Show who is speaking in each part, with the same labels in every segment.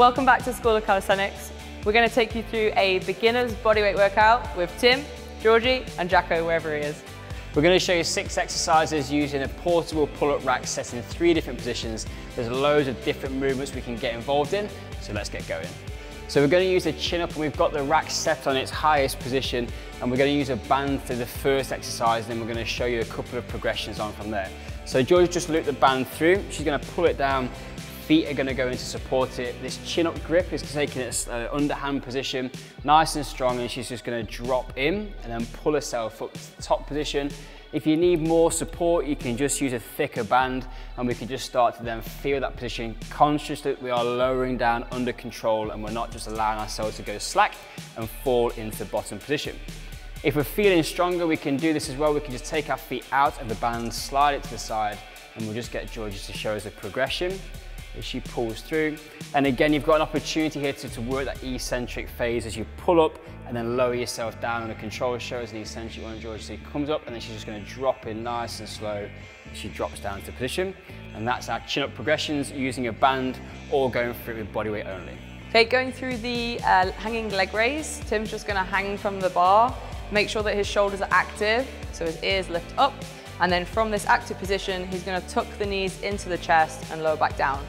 Speaker 1: Welcome back to School of Calisthenics. We're going to take you through a beginner's bodyweight workout with Tim, Georgie and Jacko wherever he is.
Speaker 2: We're going to show you six exercises using a portable pull-up rack set in three different positions. There's loads of different movements we can get involved in, so let's get going. So we're going to use a chin up and we've got the rack set on its highest position and we're going to use a band for the first exercise and then we're going to show you a couple of progressions on from there. So George just looped the band through, she's going to pull it down, feet are going to go in to support it. This chin up grip is taking its uh, underhand position, nice and strong and she's just going to drop in and then pull herself up to the top position if you need more support, you can just use a thicker band and we can just start to then feel that position, conscious that we are lowering down under control and we're not just allowing ourselves to go slack and fall into bottom position. If we're feeling stronger, we can do this as well. We can just take our feet out of the band, slide it to the side, and we'll just get Georgia to show us a progression as she pulls through. And again, you've got an opportunity here to, to work that eccentric phase as you pull up and then lower yourself down and the control shows the eccentric one, Georgia. So comes up and then she's just gonna drop in nice and slow. She drops down to position. And that's our chin up progressions using a band or going through it with body weight only.
Speaker 1: Okay, going through the uh, hanging leg raise, Tim's just gonna hang from the bar, make sure that his shoulders are active, so his ears lift up, and then from this active position, he's gonna tuck the knees into the chest and lower back down.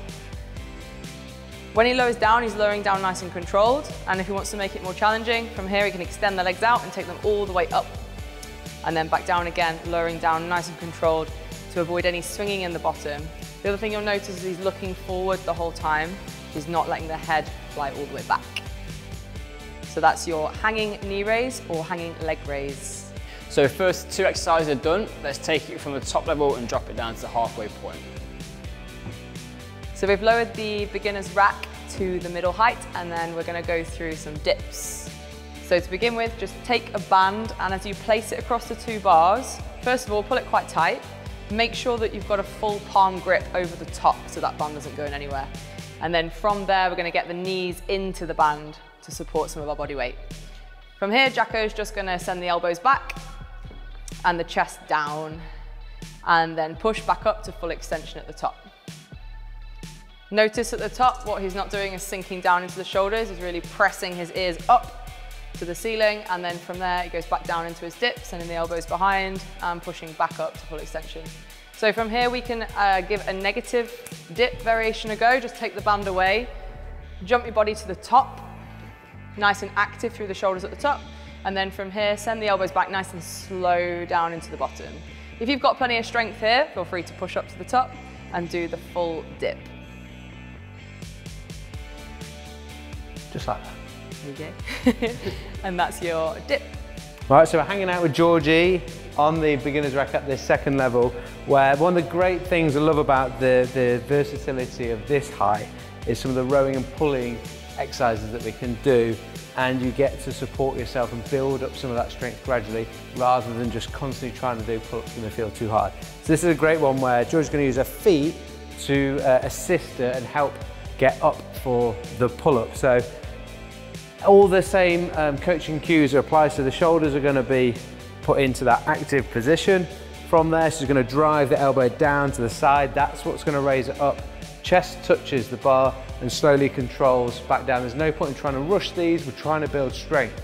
Speaker 1: When he lowers down, he's lowering down nice and controlled. And if he wants to make it more challenging, from here he can extend the legs out and take them all the way up. And then back down again, lowering down nice and controlled to avoid any swinging in the bottom. The other thing you'll notice is he's looking forward the whole time. He's not letting the head fly all the way back. So that's your hanging knee raise or hanging leg raise.
Speaker 2: So first two exercises are done. Let's take it from the top level and drop it down to the halfway point.
Speaker 1: So we've lowered the beginner's rack to the middle height and then we're gonna go through some dips. So to begin with, just take a band and as you place it across the two bars, first of all, pull it quite tight. Make sure that you've got a full palm grip over the top so that band isn't going anywhere. And then from there, we're gonna get the knees into the band to support some of our body weight. From here, Jacko's just gonna send the elbows back and the chest down and then push back up to full extension at the top. Notice at the top, what he's not doing is sinking down into the shoulders. He's really pressing his ears up to the ceiling. And then from there, he goes back down into his dips, sending the elbows behind and pushing back up to full extension. So from here, we can uh, give a negative dip variation a go. Just take the band away, jump your body to the top, nice and active through the shoulders at the top. And then from here, send the elbows back nice and slow down into the bottom. If you've got plenty of strength here, feel free to push up to the top and do the full dip.
Speaker 3: just like that.
Speaker 1: There you go. and that's your dip.
Speaker 3: Right, so we're hanging out with Georgie on the beginner's rack at this second level, where one of the great things I love about the, the versatility of this height is some of the rowing and pulling exercises that we can do and you get to support yourself and build up some of that strength gradually rather than just constantly trying to do pull-ups when they feel too hard. So this is a great one where Georgie's going to use her feet to uh, assist her and help get up for the pull-up. So all the same um, coaching cues applies So the shoulders are going to be put into that active position. From there, she's going to drive the elbow down to the side. That's what's going to raise it up. Chest touches the bar and slowly controls back down. There's no point in trying to rush these. We're trying to build strength.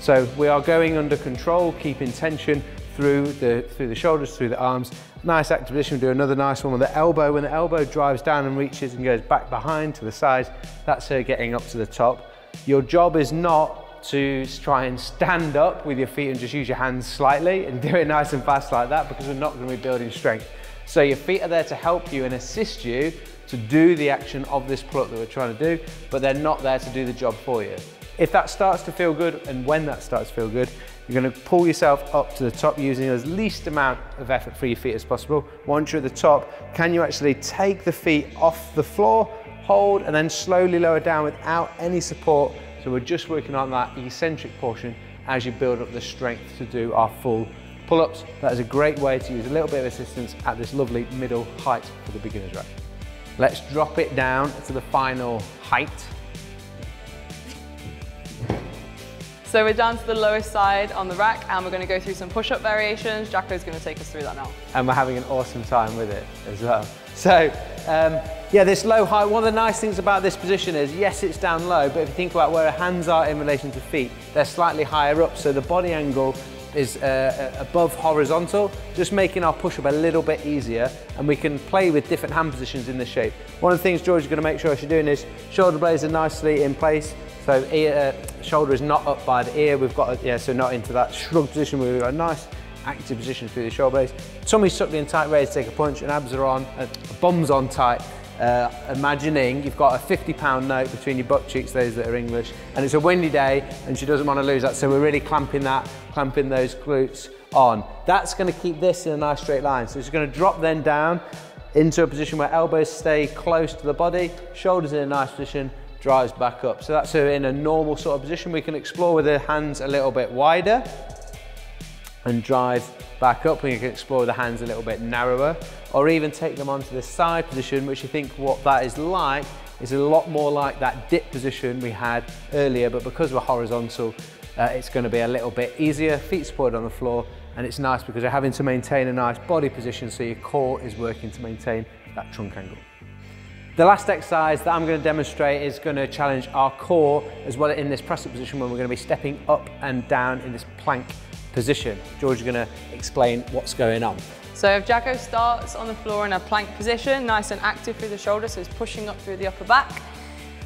Speaker 3: So we are going under control, keeping tension through the, through the shoulders, through the arms. Nice active position. We do another nice one with the elbow. When the elbow drives down and reaches and goes back behind to the sides, that's her getting up to the top. Your job is not to try and stand up with your feet and just use your hands slightly and do it nice and fast like that because we're not going to be building strength. So your feet are there to help you and assist you to do the action of this pull-up that we're trying to do, but they're not there to do the job for you. If that starts to feel good and when that starts to feel good, you're going to pull yourself up to the top using as least amount of effort for your feet as possible. Once you're at the top, can you actually take the feet off the floor hold, and then slowly lower down without any support. So we're just working on that eccentric portion as you build up the strength to do our full pull-ups. That is a great way to use a little bit of assistance at this lovely middle height for the beginner's rack. Let's drop it down to the final height.
Speaker 1: So we're down to the lowest side on the rack and we're going to go through some push-up variations. Jacko's going to take us through that now.
Speaker 3: And we're having an awesome time with it as well. So, um, yeah, this low height, one of the nice things about this position is, yes, it's down low, but if you think about where our hands are in relation to feet, they're slightly higher up, so the body angle is uh, uh, above horizontal, just making our push-up a little bit easier, and we can play with different hand positions in this shape. One of the things George is going to make sure she's doing is shoulder blades are nicely in place, so ear, uh, shoulder is not up by the ear, we've got, yeah, so not into that shrug position, we've got a nice active position through the shoulder blades. Tummy's sucked in tight, ready to take a punch, and abs are on, uh, bum's on tight, uh, imagining you've got a 50 pound note between your butt cheeks, those that are English, and it's a windy day and she doesn't want to lose that. So we're really clamping that, clamping those glutes on. That's going to keep this in a nice straight line. So she's going to drop then down into a position where elbows stay close to the body, shoulders in a nice position, drives back up. So that's her in a normal sort of position. We can explore with the hands a little bit wider and drive back up and you can explore the hands a little bit narrower or even take them onto the side position which you think what that is like is a lot more like that dip position we had earlier but because we're horizontal uh, it's going to be a little bit easier feet supported on the floor and it's nice because you're having to maintain a nice body position so your core is working to maintain that trunk angle. The last exercise that I'm going to demonstrate is going to challenge our core as well in this press up position when we're going to be stepping up and down in this plank position. George is going to explain what's going on.
Speaker 1: So if Jacko starts on the floor in a plank position, nice and active through the shoulder, so he's pushing up through the upper back,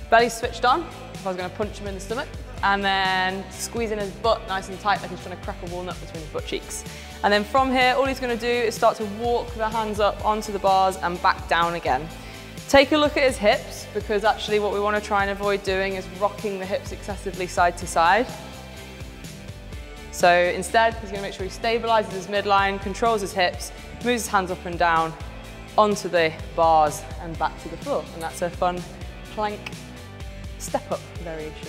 Speaker 1: belly switched on, if I was going to punch him in the stomach, and then squeezing his butt nice and tight like he's trying to crack a walnut between his butt cheeks. And then from here, all he's going to do is start to walk the hands up onto the bars and back down again. Take a look at his hips, because actually what we want to try and avoid doing is rocking the hips excessively side to side. So instead, he's to make sure he stabilises his midline, controls his hips, moves his hands up and down onto the bars and back to the floor. And that's a fun plank step-up variation.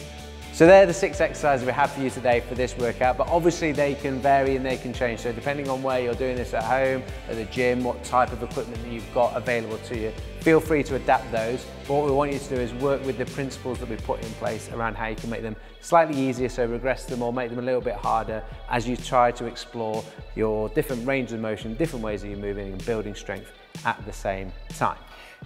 Speaker 3: So they're the six exercises we have for you today for this workout, but obviously they can vary and they can change. So depending on where you're doing this at home, at the gym, what type of equipment that you've got available to you, feel free to adapt those. But what we want you to do is work with the principles that we put in place around how you can make them slightly easier, so regress them or make them a little bit harder as you try to explore your different ranges of motion, different ways that you're moving and building strength at the same time.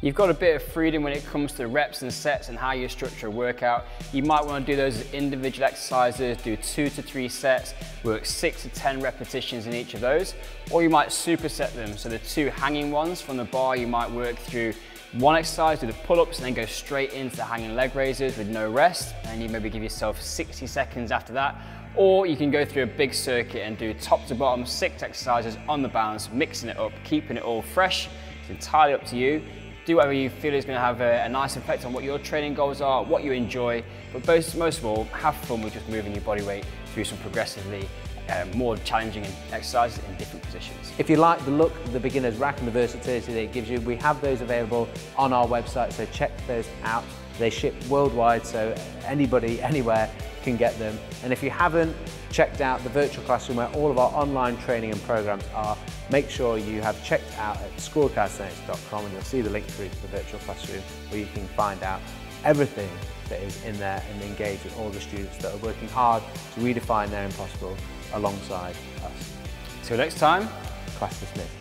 Speaker 2: You've got a bit of freedom when it comes to reps and sets and how you structure a workout. You might want to do those as individual exercises, do two to three sets, work six to 10 repetitions in each of those, or you might superset them. So the two hanging ones from the bar, you might work through one exercise, do the pull-ups and then go straight into the hanging leg raises with no rest. And you maybe give yourself 60 seconds after that. Or you can go through a big circuit and do top to bottom six exercises on the balance, mixing it up, keeping it all fresh. It's entirely up to you do whatever you feel is going to have a, a, nice effect on what your training goals are, what you enjoy, but most, most of all, have fun with just moving your body weight through some progressively um, more challenging exercises in different positions.
Speaker 3: If you like the look of the beginner's rack and the versatility that it gives you, we have those available on our website, so check those out. They ship worldwide, so anybody, anywhere can get them. And if you haven't checked out the virtual classroom where all of our online training and programs are, make sure you have checked out at schoolofcalisthenics.com and you'll see the link through to the virtual classroom where you can find out everything that is in there and engage with all the students that are working hard to redefine their impossible alongside us.
Speaker 2: Till next time,
Speaker 3: class dismissed.